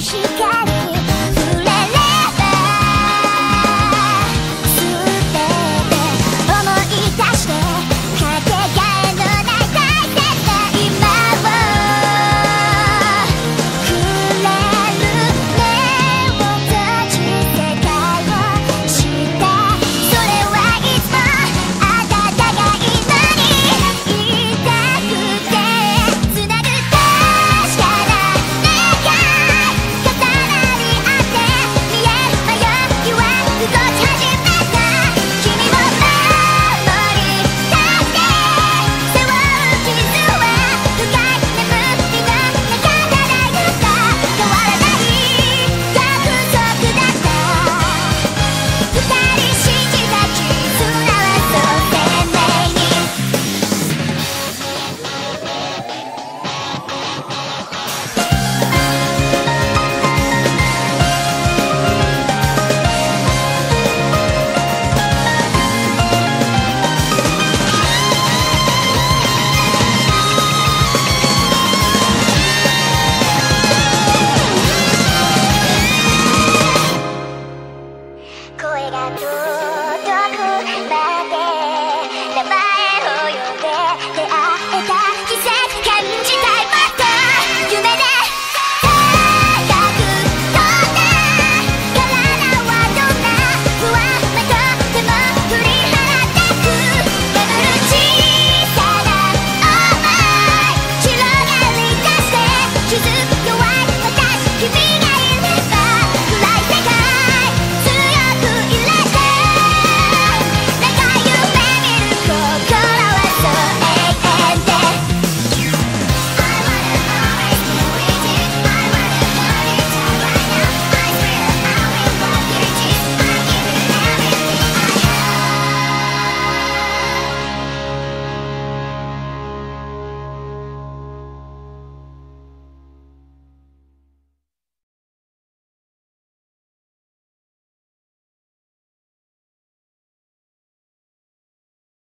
she got